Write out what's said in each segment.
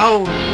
Round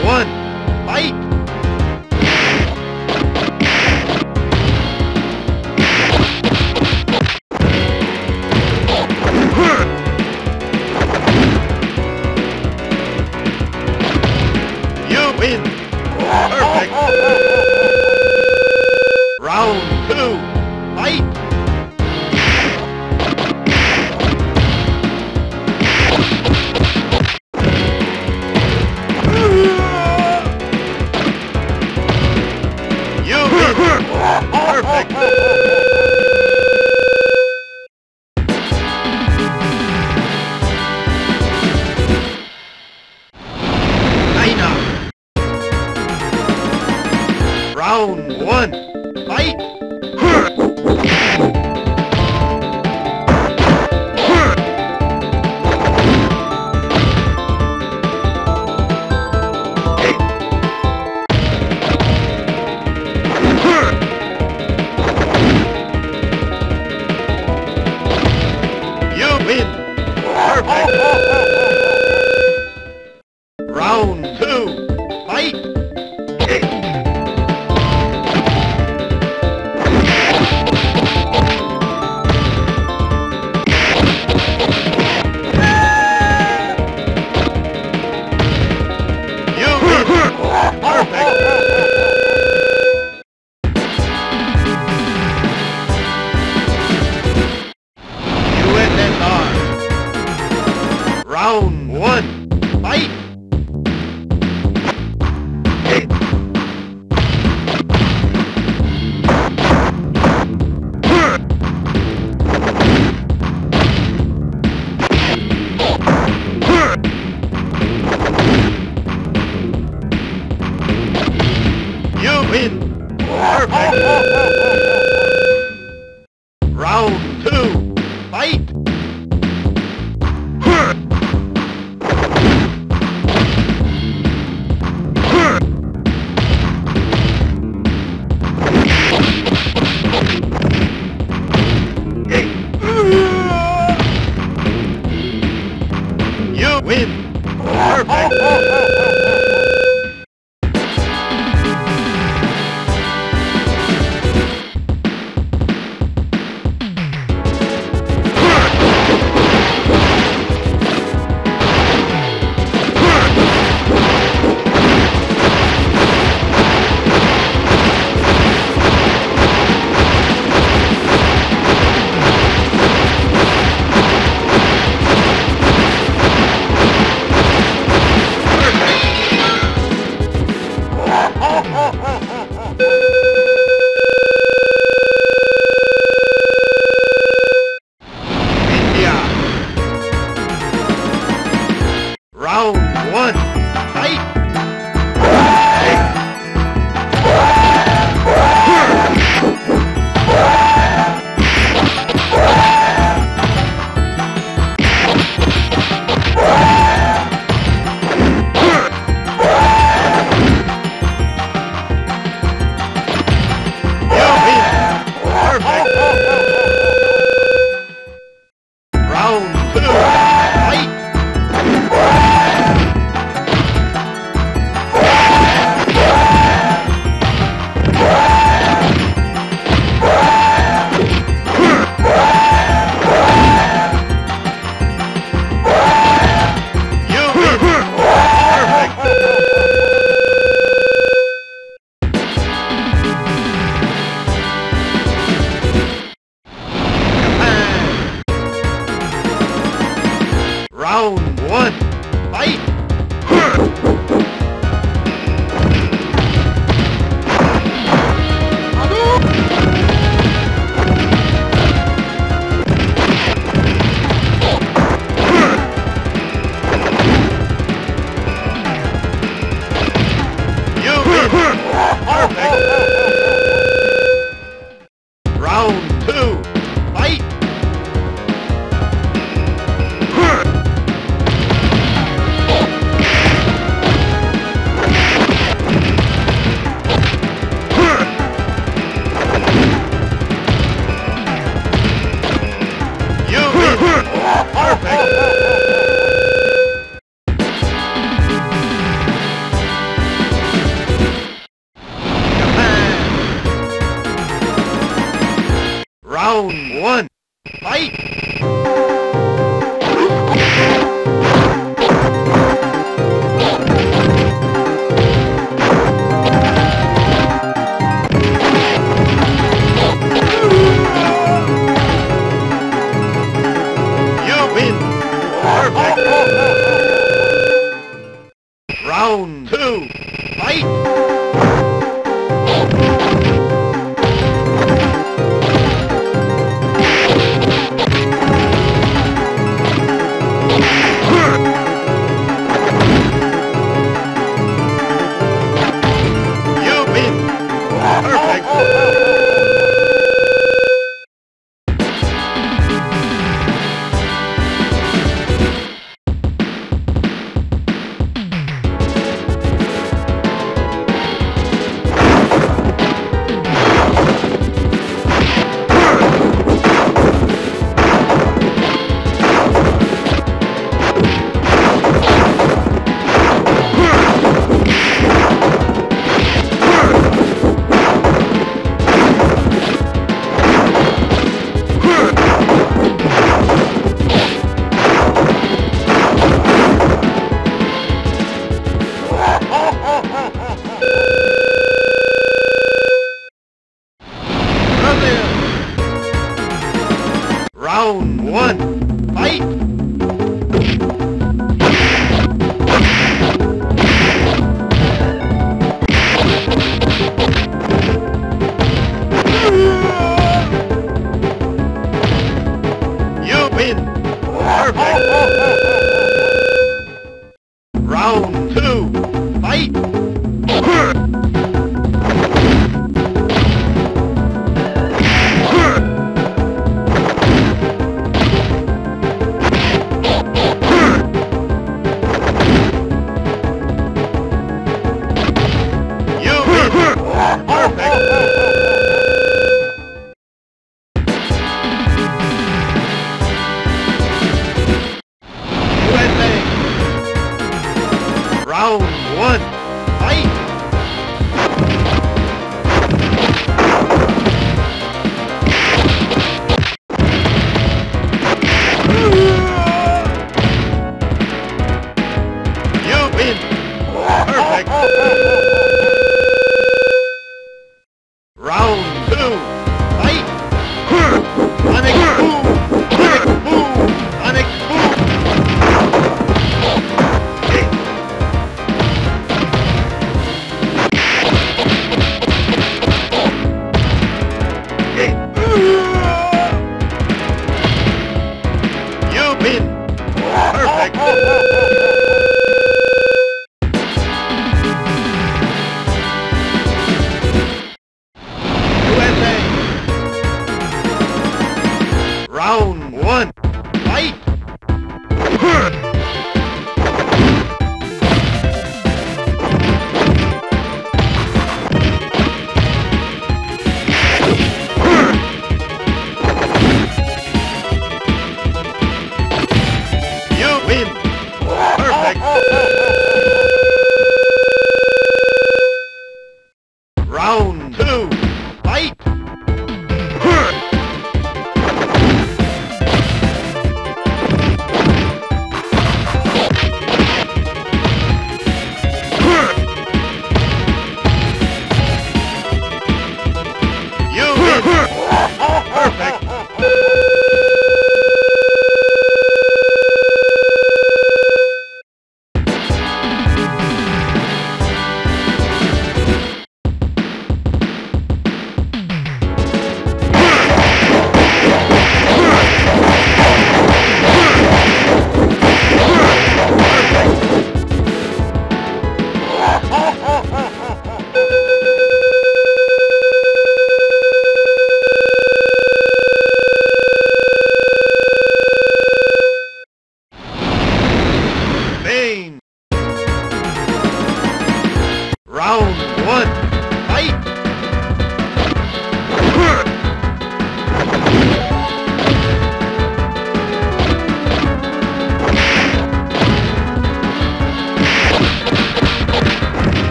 win! Round two.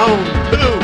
round two.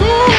Woo!